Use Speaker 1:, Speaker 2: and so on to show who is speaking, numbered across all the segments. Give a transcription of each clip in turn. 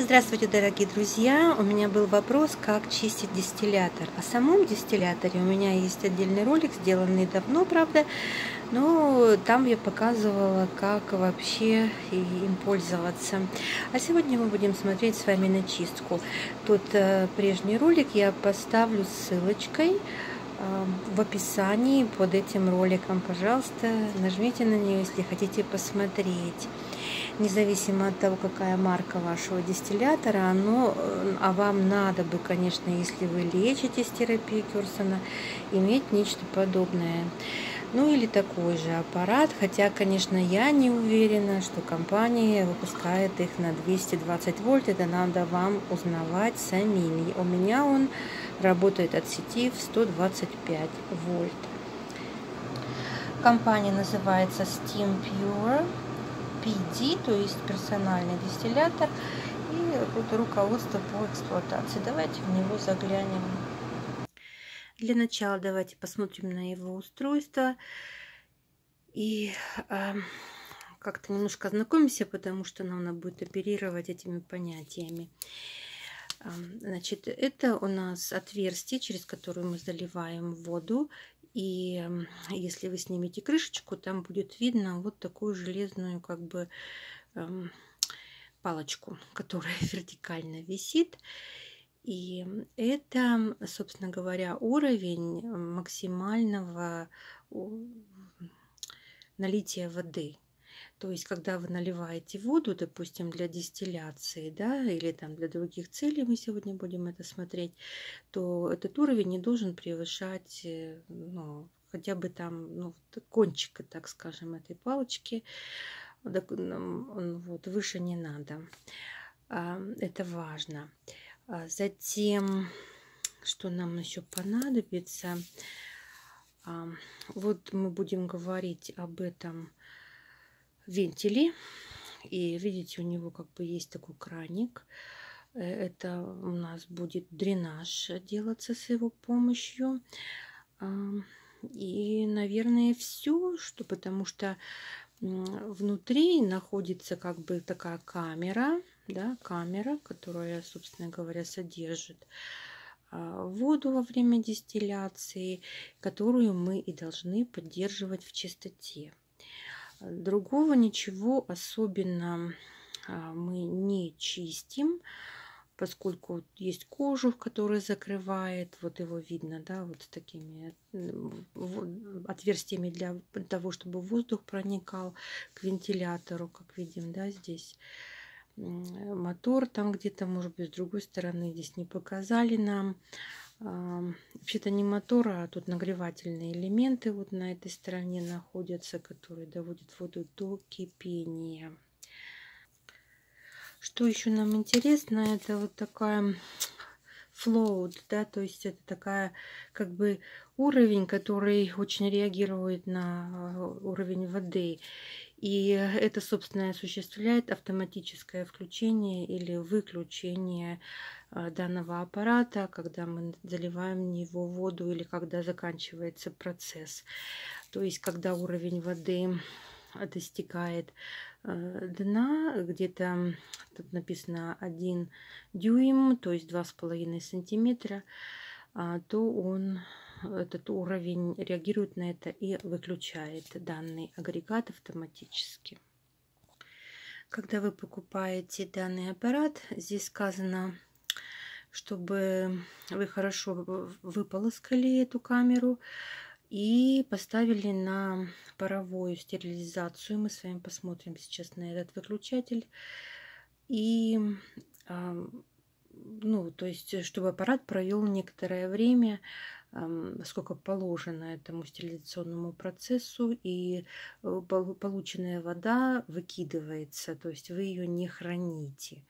Speaker 1: Здравствуйте, дорогие друзья! У меня был вопрос, как чистить дистиллятор. О самом дистилляторе у меня есть отдельный ролик, сделанный давно, правда, но там я показывала, как вообще им пользоваться. А сегодня мы будем смотреть с вами на чистку. Тот э, прежний ролик я поставлю ссылочкой э, в описании под этим роликом. Пожалуйста, нажмите на нее, если хотите посмотреть независимо от того, какая марка вашего дистиллятора, оно, э, а вам надо бы, конечно, если вы лечитесь терапией Кюрсона, иметь нечто подобное. Ну или такой же аппарат, хотя, конечно, я не уверена, что компания выпускает их на 220 вольт, это надо вам узнавать самими. У меня он работает от сети в 125 вольт. Компания называется Steam Pure. PD, то есть персональный дистиллятор, и руководство по эксплуатации. Давайте в него заглянем. Для начала давайте посмотрим на его устройство и э, как-то немножко ознакомимся, потому что нам надо будет оперировать этими понятиями. Значит, это у нас отверстие, через которое мы заливаем воду и если вы снимете крышечку, там будет видно вот такую железную как бы эм, палочку, которая вертикально висит. И это, собственно говоря, уровень максимального налития воды. То есть, когда вы наливаете воду, допустим, для дистилляции, да, или там для других целей, мы сегодня будем это смотреть, то этот уровень не должен превышать, э, ну, хотя бы там, ну, кончика, так скажем, этой палочки, вот, выше не надо. А, это важно. А затем, что нам еще понадобится, а, вот мы будем говорить об этом вентили. И видите, у него как бы есть такой краник. Э, это у нас будет дренаж делаться с его помощью. И, наверное, все, что потому что внутри находится как бы такая камера, да, камера, которая, собственно говоря, содержит а, воду во время дистилляции, которую мы и должны поддерживать в чистоте. Другого ничего особенно а, мы не чистим, поскольку есть кожу, которая закрывает, вот его видно, да, вот с такими отверстиями для того, чтобы воздух проникал к вентилятору, как видим, да, здесь мотор там где-то, может быть, с другой стороны здесь не показали нам. Вообще-то не мотора, а тут нагревательные элементы вот на этой стороне находятся, которые доводят воду до кипения. Что еще нам интересно, это вот такая float, да, то есть это такая как бы уровень, который очень реагирует на уровень воды. И это, собственно, осуществляет автоматическое включение или выключение а, данного аппарата, когда мы заливаем в него воду или когда заканчивается процесс. То есть, когда уровень воды достигает а, дна, где-то тут написано 1 дюйм, то есть 2,5 сантиметра, а, то он этот уровень реагирует на это и выключает данный агрегат автоматически. Когда вы покупаете данный аппарат, здесь сказано, чтобы вы хорошо выполоскали эту камеру и поставили на паровую стерилизацию. Мы с вами посмотрим сейчас на этот выключатель. И ну, то есть, чтобы аппарат провел некоторое время сколько положено этому стерилизационному процессу, и э, полученная вода выкидывается, то есть вы ее не храните.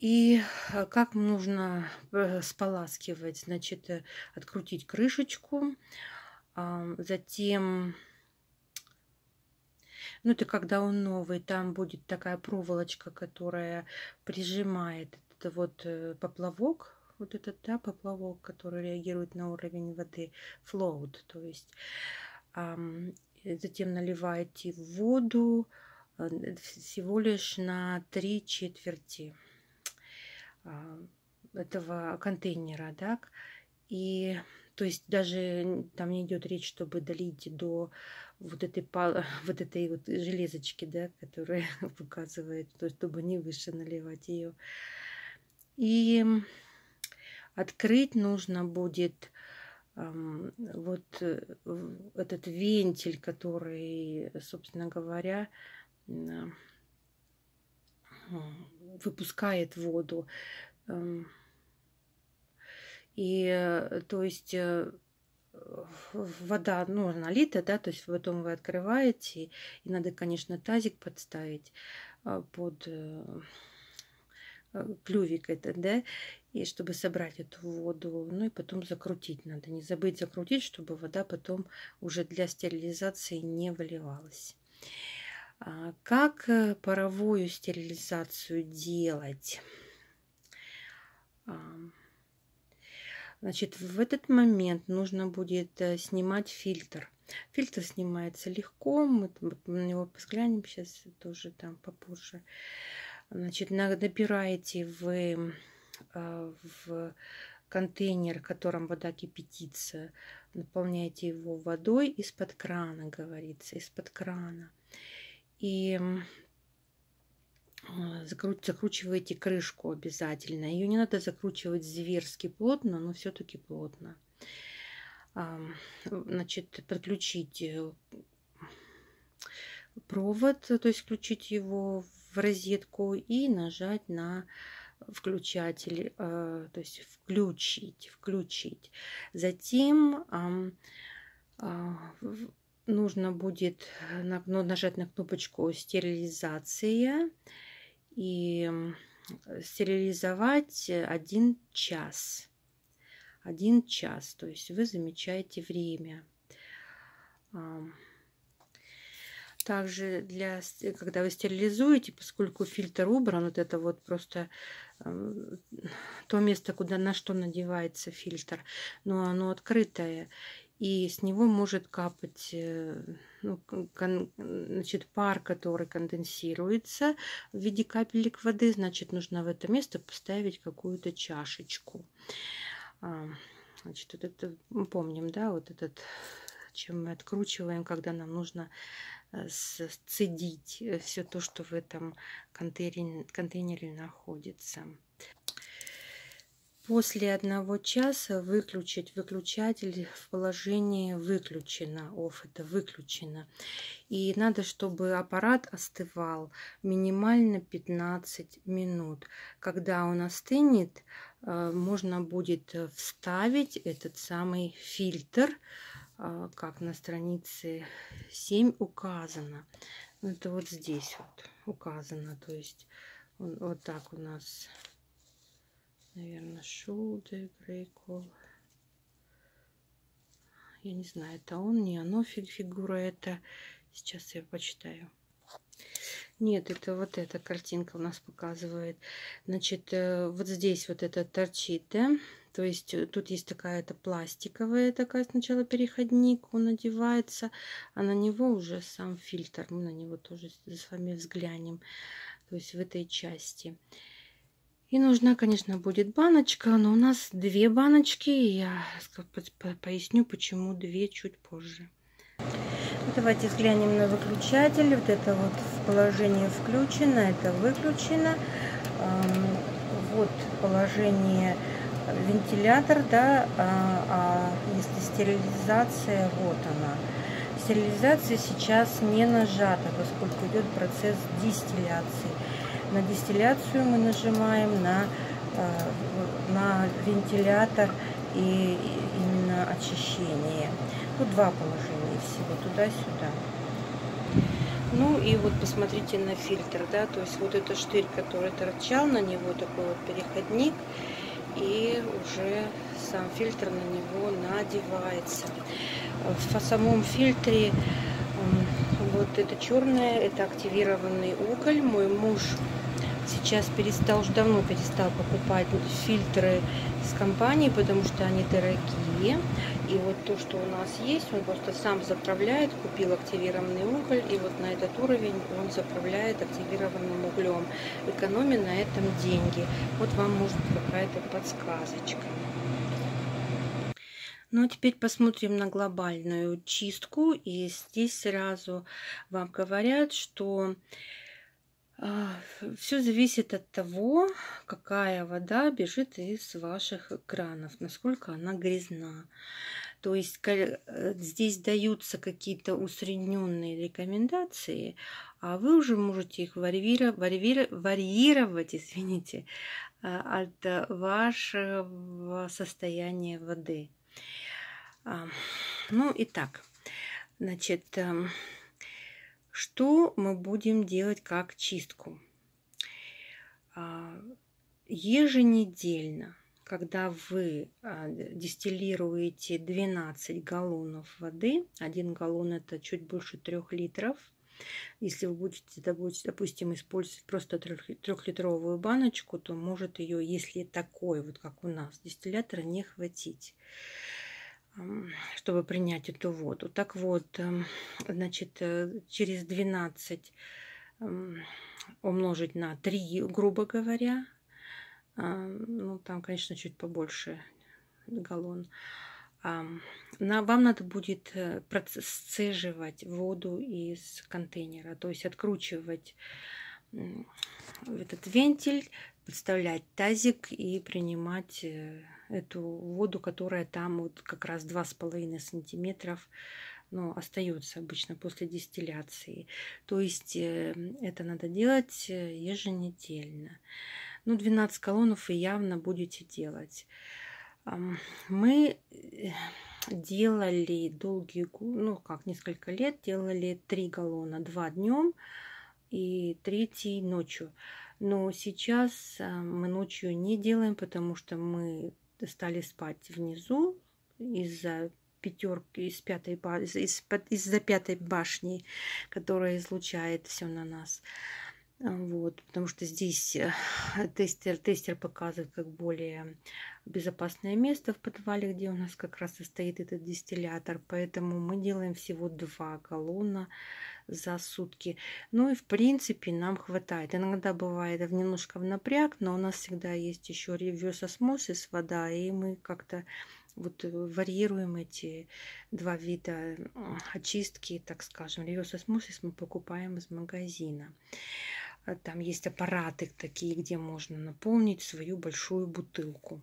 Speaker 1: И э, как нужно э, споласкивать? Значит, открутить крышечку, затем, ну это когда он новый, там будет такая проволочка, которая прижимает этот вот поплавок вот этот да, поплавок, который реагирует на уровень воды, float, то есть затем наливаете воду, всего лишь на три четверти этого контейнера, да, и то есть даже там не идет речь, чтобы долить до вот этой, вот этой вот железочки, да, которая показывает, то есть чтобы не выше наливать ее. И открыть нужно будет эм, вот э, этот вентиль, который, собственно говоря, э, выпускает воду. Эм, и э, то есть вода, ну, налита, да, то есть потом вы открываете, и надо, конечно, тазик подставить под клювик этот, да, и чтобы собрать эту воду, ну и потом закрутить надо. Не забыть закрутить, чтобы вода потом уже для стерилизации не выливалась. А как паровую стерилизацию делать? Значит, в этот момент нужно будет э, снимать фильтр. Фильтр снимается легко, мы на него взглянем сейчас тоже там попозже. Значит, набираете вы э, в контейнер, в котором вода кипятится, наполняете его водой из-под крана, говорится, из-под крана. И а, закручиваете крышку обязательно. Ее не надо закручивать зверски плотно, но все-таки плотно. Значит, подключить провод, то есть включить его в розетку и нажать на включатель, а, то есть включить, включить. Затем а, нужно будет нажать на кнопочку стерилизация и стерилизовать один час. Один час, то есть вы замечаете время. Также для, когда вы стерилизуете, поскольку фильтр убран, вот это вот просто э, то место, куда на что надевается фильтр, но оно открытое и с него может капать э, ну, кон, значит, пар, который конденсируется в виде капелек воды, значит, нужно в это место поставить какую-то чашечку. А, значит, вот это мы помним, да, вот этот, чем мы откручиваем, когда нам нужно сцедить э, все то, что в этом контейнере, контейнере находится. После одного часа выключить выключатель в положении выключено. Off это выключено. И надо, чтобы аппарат остывал минимально 15 минут. Когда он остынет, э, можно будет вставить этот самый фильтр, э, как на странице 7 указано. Это вот здесь вот указано. То есть вот так у нас наверное, shoulder, call. Я не знаю, это он, не оно фигура это. Сейчас я почитаю. Нет, это вот эта картинка у нас показывает. Значит, э, вот здесь вот это торчит, да? То есть э, тут есть такая-то пластиковая такая сначала переходник, он надевается, а на него уже сам фильтр. Мы на него тоже с вами взглянем. То есть в этой части. И нужна, конечно, будет баночка, но у нас две баночки. Я поясню, почему две чуть позже. Давайте взглянем на выключатель. Вот это вот в положении включено, это выключено. Вот положение вентилятор, да, а, а если стерилизация, вот она. Стерилизация сейчас не нажата, поскольку идет процесс дистилляции. На дистилляцию мы нажимаем на, э, на вентилятор и именно очищение. Тут два положения всего, туда-сюда. Ну и вот посмотрите на фильтр, да, то есть вот этот штырь, который торчал, на него такой вот переходник, и уже сам фильтр на него надевается. В самом фильтре вот это черное, это активированный уголь. Мой муж сейчас перестал, уже давно перестал покупать фильтры с компании, потому что они дорогие. И вот то, что у нас есть, он просто сам заправляет, купил активированный уголь, и вот на этот уровень он заправляет активированным углем, экономя на этом деньги. Вот вам может какая-то подсказочка. Ну, а теперь посмотрим на глобальную чистку. И здесь сразу вам говорят, что все зависит от того, какая вода бежит из ваших кранов, насколько она грязна. То есть э, здесь даются какие-то усредненные рекомендации, а вы уже можете их варьировать, извините, а, от вашего состояния воды. А, ну, итак, значит, эм, что мы будем делать как чистку? А, еженедельно, когда вы а, дистиллируете 12 галлонов воды, один галлон это чуть больше 3 литров, если вы будете, допустим, использовать просто трехлитровую баночку, то может ее, если такой, вот как у нас, дистиллятора не хватить чтобы принять эту воду. Так вот, эм, значит, э, через 12 умножить на 3, грубо говоря, ну, там, конечно, чуть побольше галлон, вам надо будет э, сцеживать воду из контейнера, то есть откручивать этот вентиль, подставлять тазик и принимать э, эту воду, которая там вот как раз 2,5 сантиметров ну, остается обычно после дистилляции. То есть э, это надо делать э, еженедельно. Ну, 12 колонов вы явно будете делать. Мы э, делали долгие, ну как, несколько лет, делали 3 галлона, 2 днем и третий ночью. Но сейчас мы ночью не делаем, потому что мы стали спать внизу из-за пятерки из пятой из, из, из-за пятой башни, которая излучает все на нас. Вот, потому что здесь э, тестер, тестер показывает как более безопасное место в подвале, где у нас как раз и стоит этот дистиллятор. Поэтому мы делаем всего два галлона за сутки. Ну и в принципе нам хватает. Иногда бывает немножко в напряг, но у нас всегда есть еще реверс осмосис вода, и мы как-то вот варьируем эти два вида очистки, так скажем. Реверс осмосис мы покупаем из магазина. А там есть аппараты такие, где можно наполнить свою большую бутылку.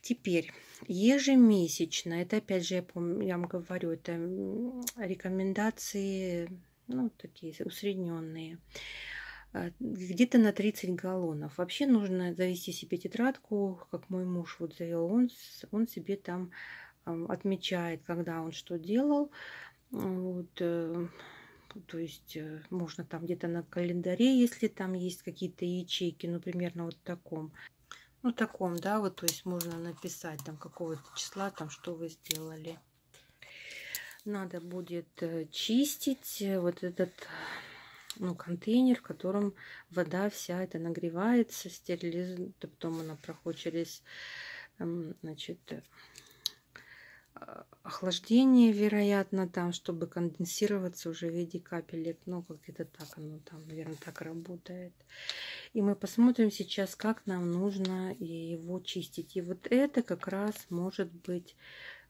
Speaker 1: Теперь ежемесячно, это опять же, я, помню, я вам говорю, это рекомендации ну, такие усредненные, а, где-то на 30 галлонов. Вообще нужно завести себе тетрадку, как мой муж вот завел, он, он себе там отмечает, когда он что делал. Вот, э, то есть э, можно там где-то на календаре, если там есть какие-то ячейки, ну, примерно вот таком. Ну, таком, да, вот, то есть можно написать там какого-то числа, там, что вы сделали надо будет э, чистить э, вот этот ну, контейнер, в котором вода вся это нагревается, стерилизует, потом она проходит через эм, значит, охлаждение, вероятно, там, чтобы конденсироваться уже в виде капелек. Ну, как где-то так оно там, наверное, так работает. И мы посмотрим сейчас, как нам нужно его чистить. И вот это как раз может быть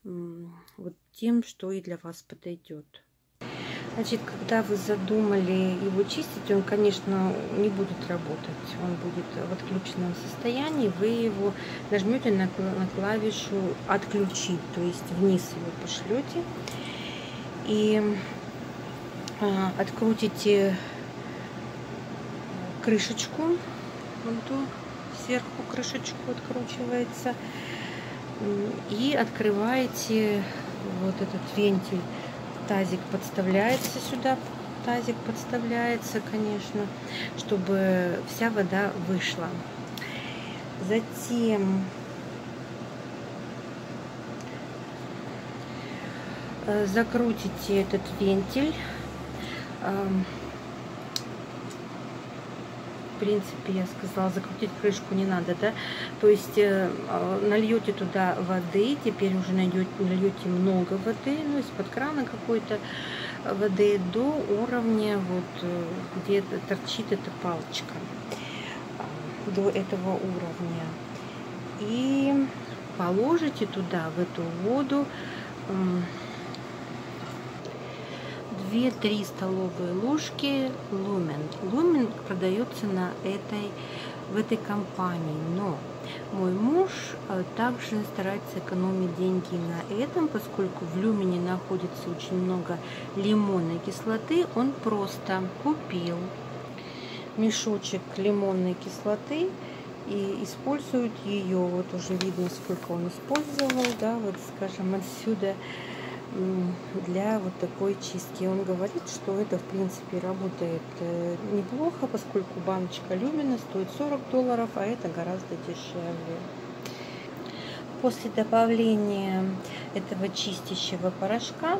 Speaker 1: вот тем, что и для вас подойдет. Значит, когда вы задумали его чистить, он, конечно, не будет работать. Он будет в отключенном состоянии. Вы его нажмете на, на клавишу «Отключить», то есть вниз его пошлете. И а, открутите крышечку. Вот эту сверху крышечку откручивается и открываете вот этот вентиль. Тазик подставляется сюда, тазик подставляется, конечно, чтобы вся вода вышла. Затем э, закрутите этот вентиль принципе, я сказала, закрутить крышку не надо, да. То есть э, а, нальете туда воды, теперь уже нальете, нальете много воды, ну, из-под крана какой-то воды до уровня, вот, э, где торчит эта палочка, до этого уровня. И положите туда, в эту воду, 2-3 столовые ложки лумен. Лумен продается на этой, в этой компании, но мой муж э, также старается экономить деньги на этом, поскольку в люмине находится очень много лимонной кислоты, он просто купил мешочек лимонной кислоты и использует ее. Вот уже видно, сколько он использовал, да, вот скажем отсюда для вот такой чистки. Он говорит, что это в принципе работает э, неплохо, поскольку баночка люмина стоит 40 долларов, а это гораздо дешевле. После добавления этого чистящего порошка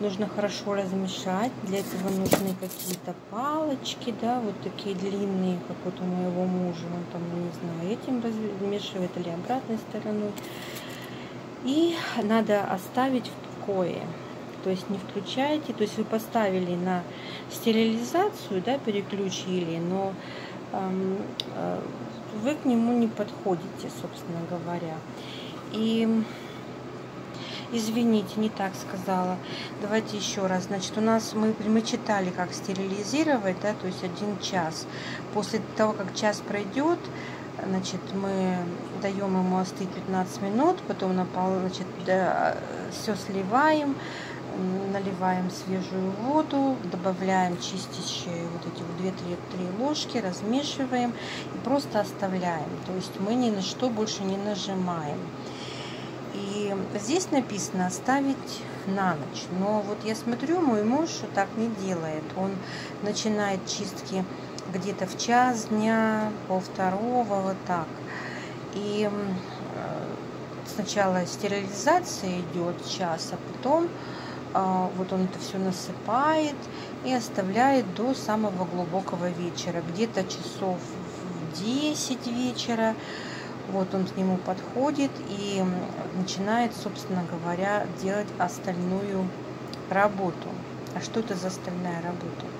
Speaker 1: нужно хорошо размешать. Для этого нужны какие-то палочки, да, вот такие длинные, как вот у моего мужа. Он там, не знаю, этим размешивает или обратной стороной. И надо оставить в покое. То есть не включаете, то есть вы поставили на стерилизацию, да, переключили, но э, э, вы к нему не подходите, собственно говоря. И извините, не так сказала. Давайте еще раз. Значит, у нас мы, мы читали, как стерилизировать, да, то есть один час. После того, как час пройдет, Значит, мы даем ему остыть 15 минут, потом напал, значит, да, все сливаем, наливаем свежую воду, добавляем чистящие вот эти вот 2-3 ложки, размешиваем и просто оставляем. То есть мы ни на что больше не нажимаем. И здесь написано оставить на ночь. Но вот я смотрю, мой муж так не делает. Он начинает чистки где-то в час дня, пол второго, вот так. И э, сначала стерилизация идет час, а потом а, вот он это все насыпает и оставляет до самого глубокого вечера, где-то часов в 10 вечера. Вот он к нему подходит и начинает, собственно говоря, делать остальную работу. А что это за остальная работа?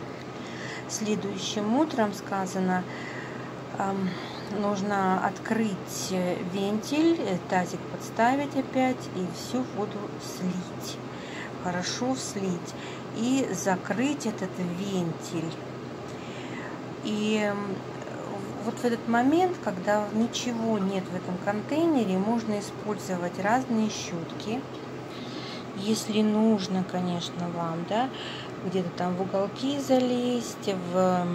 Speaker 1: Следующим утром сказано, нужно открыть вентиль, тазик подставить опять и всю воду слить. Хорошо слить. И закрыть этот вентиль. И вот в этот момент, когда ничего нет в этом контейнере, можно использовать разные щетки. Если нужно, конечно, вам, да, где-то там в уголки залезть, в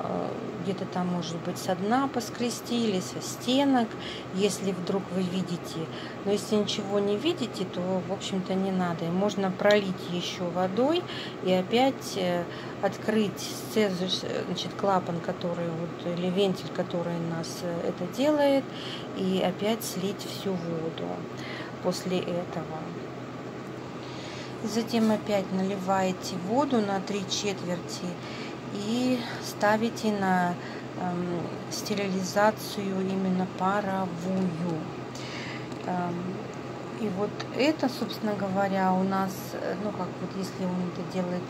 Speaker 1: э, где-то там, может быть, со дна поскрести или со стенок, если вдруг вы видите. Но если ничего не видите, то, в общем-то, не надо. И можно пролить еще водой и опять э, открыть значит, клапан, который вот, или вентиль, который нас э, это делает, и опять слить всю воду после этого. Затем опять наливаете воду на три четверти и ставите на эм, стерилизацию именно паровую. Эм, и вот это, собственно говоря, у нас, ну как вот если он это делает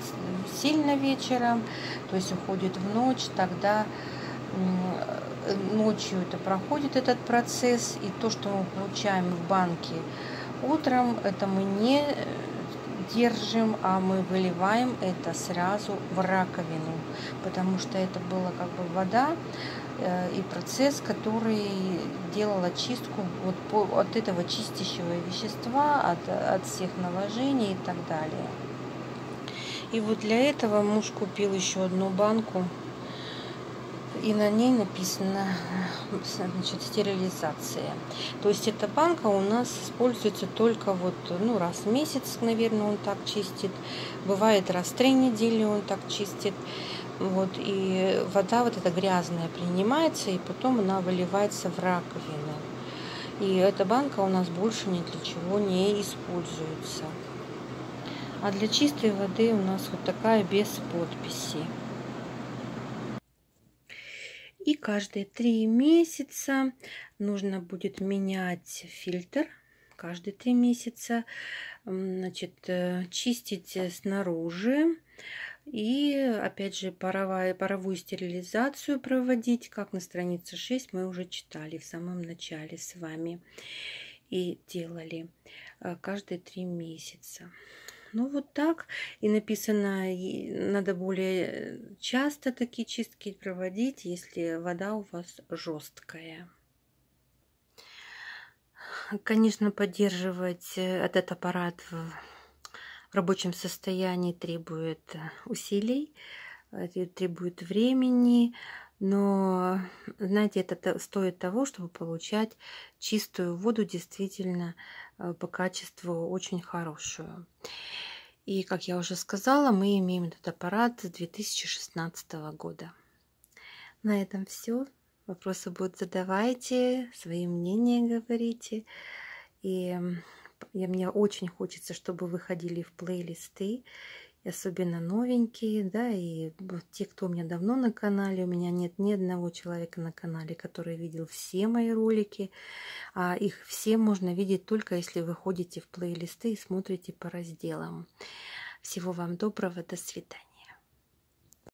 Speaker 1: сильно вечером, то есть уходит в ночь, тогда ночью это проходит этот процесс, и то, что мы получаем в банке утром, это мы не держим, а мы выливаем это сразу в раковину, потому что это была как бы вода э, и процесс, который делал очистку вот по, от этого чистящего вещества, от, от всех наложений и так далее. И вот для этого муж купил еще одну банку и на ней написано значит, стерилизация. То есть эта банка у нас используется только вот ну, раз в месяц, наверное, он так чистит. Бывает раз в три недели он так чистит. Вот, и вода вот эта грязная принимается, и потом она выливается в раковину. И эта банка у нас больше ни для чего не используется. А для чистой воды у нас вот такая без подписи. И каждые три месяца нужно будет менять фильтр. Каждые три месяца. Значит, э, чистить снаружи. И опять же паровая, паровую стерилизацию проводить, как на странице 6 мы уже читали в самом начале с вами и делали э, каждые три месяца. Ну вот так. И написано, надо более часто такие чистки проводить, если вода у вас жесткая. Конечно, поддерживать э, этот аппарат в рабочем состоянии требует э, усилий, требует времени, но, знаете, это стоит того, чтобы получать чистую воду действительно э, по качеству очень хорошую. И, как я уже сказала, мы имеем этот аппарат с 2016 года. На этом все. Вопросы будут задавайте, свои мнения говорите. И я, мне очень хочется, чтобы вы ходили в плейлисты особенно новенькие, да, и те, кто у меня давно на канале, у меня нет ни одного человека на канале, который видел все мои ролики, а их все можно видеть только если вы ходите в плейлисты и смотрите по разделам. Всего вам доброго, до свидания.